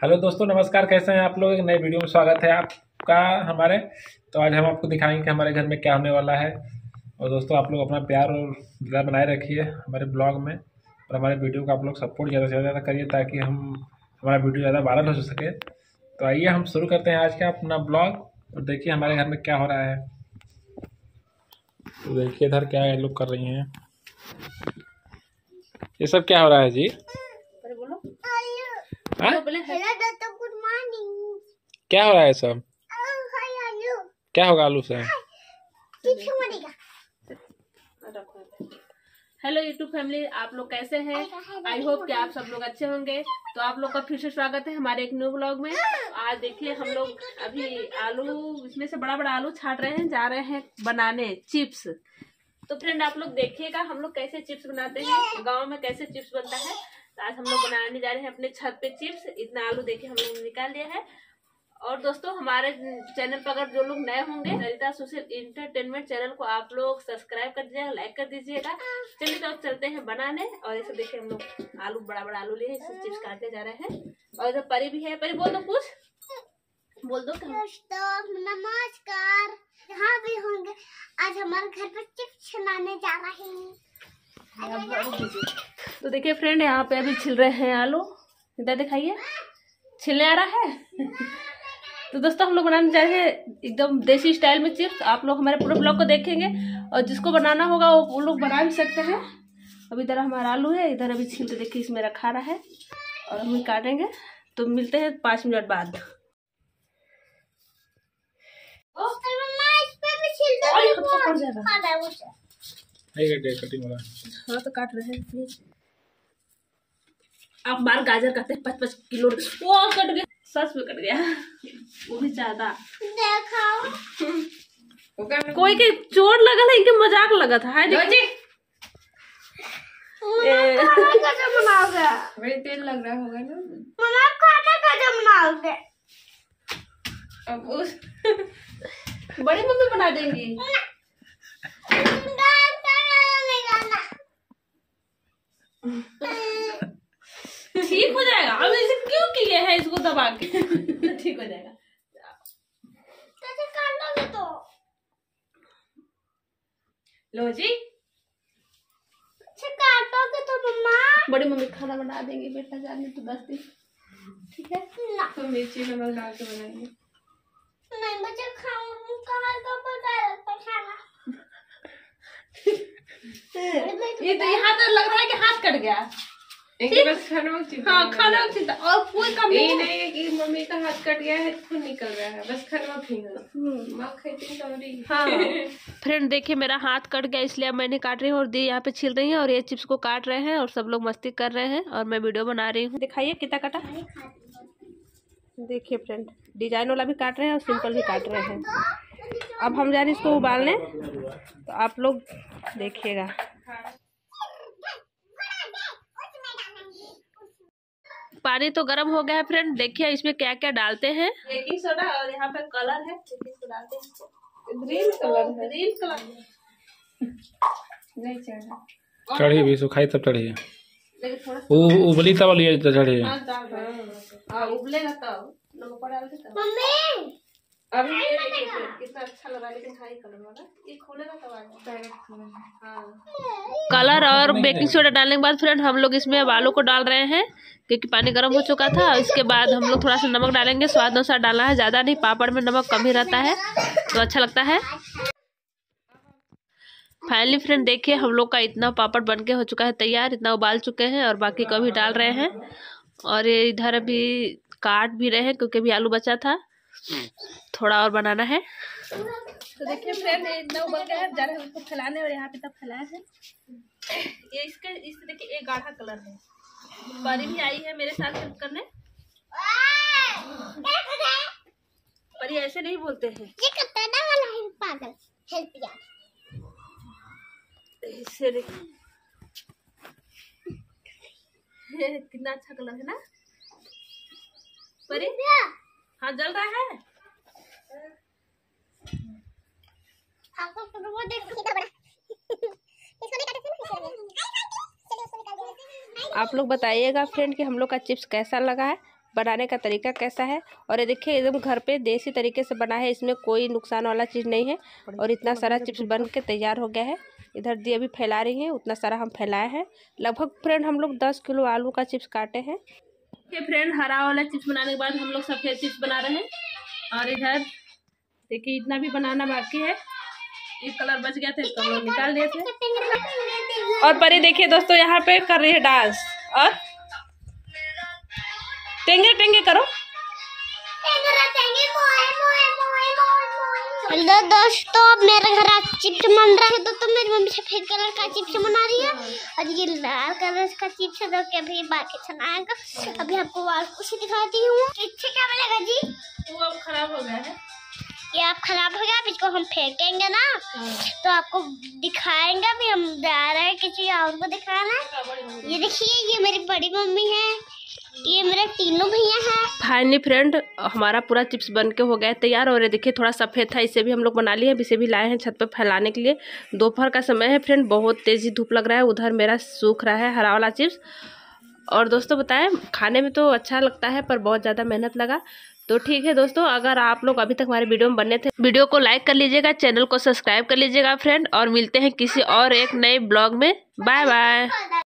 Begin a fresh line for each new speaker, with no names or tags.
Hello दोस्तों, नमस्कार। कैसे हैं आप लोग? एक नए वीडियो में स्वागत है आपका, हमारे। तो आज हम आपको दिखाएँगे कि हमारे घर में क्या होने वाला है। और दोस्तों, आप लोग अपना प्यार और ज़्यादा बनाए रखिए हमारे ब्लॉग में। और हमारे वीडियो को आप लोग सपोर्ट ज़्यादा से ज़्यादा करिए ताकि हम, हमारा वीडियो ज़्यादा वायरल हो सके। तो आइए हम शुरू करते हैं आज का अपना ब्लॉग। और देखिए हमारे घर में क्या हो रहा है। तो देखिए इधर क्या ये लोग कर रही हैं। ये सब क्या हो रहा है जी?
बोलो? तो बोले है-
गुड मॉर्निंग
क्या हो रहा है सब? क्या होगा आलू से?
चिप्स बनेगा
रखो हेलो यूट्यूब फैमिली आप लोग कैसे हैं? आई होप कि आप सब लोग अच्छे होंगे। तो आप लोग का फिर से स्वागत है हमारे एक न्यू ब्लॉग में। आज देखिए हम लोग अभी आलू इसमें से बड़ा बड़ा आलू छाट रहे हैं जा रहे हैं बनाने चिप्स। तो फ्रेंड आप लोग देखिएगा हम लोग कैसे चिप्स बनाते हैं गाँव में कैसे चिप्स बनता है। तो आज हम लोग बनाने जा रहे हैं अपने छत पे चिप्स इतना आलू देखिए हम लोग निकाल लिया है। और दोस्तों हमारे चैनल पर अगर जो लोग नए होंगे ललिता सोशल इंटरटेनमेंट चैनल को आप लोग सब्सक्राइब कर दीजिएगा लाइक कर दीजिएगा। चलिए तो चलते हैं बनाने और ऐसे देखिए हम लोग आलू बड़ा बड़ा आलू लिए चिप्स काटते जा रहे हैं। और इधर परी भी है परी बोल दो कुछ। बोल दो
दोस्तों नमस्कार। यहाँ भी हमारे घर पर चिप्स बनाने जा रहे हैं।
तो देखिए फ्रेंड यहाँ पे अभी छिल रहे हैं आलू। इधर दिखाइए। छिलने आ रहा है? तो दोस्तों हम लोग बनाने जा रहे हैं एकदम देसी स्टाइल में चिप्स आप लोग हमारे पूरे ब्लॉग को देखेंगे और जिसको बनाना होगा वो वो लोग बना भी सकते हैं। अब इधर हमारा आलू है। इधर अभी छील के देखिए इसमें रखा रहा है और हम काटेंगे। तो मिलते हैं पाँच मिनट बाद
और मम्मा इस पे भी छिल दो
और ये खुद पड़ जाएगा।
खा रहा है उसे
कटिंग वाला।
हाँ तो काट रहे हैं आप बार गाजर काटते हैं पच पच किलो वो कट गया। सच में कट गया। वो भी ज़्यादा।
देखाओ।
कोई के चोट लगा था इनके मज़ाक लगा था है
बड़े तेल लग रहा होगा ना।
मम्मा खाना कैसे बनाओगे।
अब उस
बड़ी मम्मी बना देंगी। ठीक हो जाएगा। अब इसे क्यों किए हैं इसको दबा के? ठीक हो जाएगा।
तो
लो जी।
काटोगे तो मम्मा
बड़ी मम्मी खाना बना देंगे बेटा जाने तो दस दिन ठीक है?
ना।
तो मिर्ची नमक डाल के बनाएँगे।
नहीं मुझे खाऊं
ये तो यहाँ तो लग रहा है कि हाथ कट गया।
एक बस खाना
हाँ खाना चिंता। और कोई काम नहीं
नहीं है कि मम्मी का हाथ कट गया है खून निकल रहा है। बस खाना फेंकना माँ खाती सॉरी।
हाँ। फ्रेंड देखिए मेरा हाथ कट गया इसलिए अब मैंने काट रही हूँ और दी यहाँ पे छिल रही है और ये चिप्स को काट रहे हैं और सब लोग मस्ती कर रहे हैं और मैं वीडियो बना रही हूँ। दिखाइए कितना काटा? देखिए फ्रेंड डिज़ाइन वाला भी काट रहे हैं और सिंपल भी काट रहे हैं। अब हम जा रहे हैं इसको उबालने। तो आप लोग देखिएगा। पानी तो गर्म हो गया है फ्रेंड। देखिए इसमें क्या क्या डालते हैं। बेकिंग सोडा और यहाँ पे कलर है।
ग्रीन कलर
ग्रीन कलर
नहीं चढ़ा।
चढ़ी भी सुखाई तब चढ़ी है। उबली तब लिए चढ़ी है।
हाँ डाल हाँ। उबलेगा तब नमक डाल दे तब
मम्मी
अभी कितना अच्छा लगा लेकिन हाई कलर वाला। ये खोलेगा तब हाँ। कलर और बेकिंग सोडा डालने के बाद फ्रेंड हम लोग इसमें अब आलू को डाल रहे हैं क्योंकि पानी गर्म हो चुका था। और इसके बाद हम लोग थोड़ा सा नमक डालेंगे। स्वाद अनुसार डालना है। ज़्यादा नहीं पापड़ में नमक कम ही रहता है। तो अच्छा लगता है। फाइनली फ्रेंड देखिए हम लोग का इतना पापड़ बन के हो चुका है तैयार। इतना उबाल चुके हैं और बाकी को भी डाल रहे हैं। और ये इधर अभी काट भी रहे हैं क्योंकि अभी आलू बचा था। थोड़ा और बनाना है। तो देखिए फ्रेंड इतना उबल गया है जा रहे हैं उसको फैलाने और यहाँ पे तब फैलाया है। ये इसके इससे देखिए एक गाढ़ा कलर है। परी भी आई है मेरे साथ हेल्प करने। परी ऐसे नहीं बोलते हैं।
ये कटाना वाला है पागल। हेल्प यार
इससे देखिए कितना अच्छा कलर है ना। परी? हाँ जल रहा है?
वो देख कितना बड़ा इसको नहीं काटे ना
आप लोग बताइएगा फ्रेंड कि हम लोग का चिप्स कैसा लगा है बनाने का तरीका कैसा है? और ये देखिए एकदम घर पे देसी तरीके से बना है इसमें कोई नुकसान वाला चीज़ नहीं है। और इतना सारा चिप्स बन के तैयार हो गया है। इधर दी अभी फैला रही हैं उतना सारा हम फैलाए हैं। लगभग फ्रेंड हम लोग दस किलो आलू का चिप्स काटे हैं। देखिए फ्रेंड हरा वाला चिप्स बनाने के बाद हम लोग सफ़ेद चिप्स बना रहे हैं। और इधर, देखिए, इतना भी बनाना बाकी है। एक कलर बच गया था, इसको हम लोग निकाल दिए थे। और परी, देखिए दोस्तों, यहाँ पे कर रही है डांस और? टेंगे टेंगे करो।
हेलो दोस्तों अब मेरे घर आज चिप्स बन रहा है। दोस्तों मेरी मम्मी सफ़ेद कलर का चिप्स बना रही है? और ये लाल कलर का चिप्स है जो अभी बाकी चलाएगा अभी आपको और कुछ दिखाती हूँ। इससे क्या बनेगा जी?
वो अब खराब हो गया है।
ये आप खराब हो गया अब इसको हम फेंकेंगे ना। तो आपको दिखाएँगे अभी हम जा रहे हैं किसी और को दिखाना। ये देखिए ये मेरी बड़ी मम्मी है। ये मेरे तीनों भैया हैं।
फाइनली फ्रेंड हमारा पूरा चिप्स बन के हो गया, तैयार और ये देखिए, थोड़ा सफ़ेद था, इसे भी हम लोग बना लिए हैं। इसे भी लाए हैं छत पर फैलाने के लिए। दोपहर का समय है फ्रेंड बहुत तेज़ी धूप लग रहा है। उधर मेरा सूख रहा है हरा वाला चिप्स और दोस्तों, बताएँ, खाने में तो अच्छा लगता है, पर बहुत ज़्यादा मेहनत लगा। तो ठीक है दोस्तों, अगर आप लोग अभी तक हमारे वीडियो में बने थे, वीडियो को लाइक कर लीजिएगा चैनल को सब्सक्राइब कर लीजिएगा फ्रेंड और मिलते हैं किसी और एक नए ब्लॉग में। Bye bye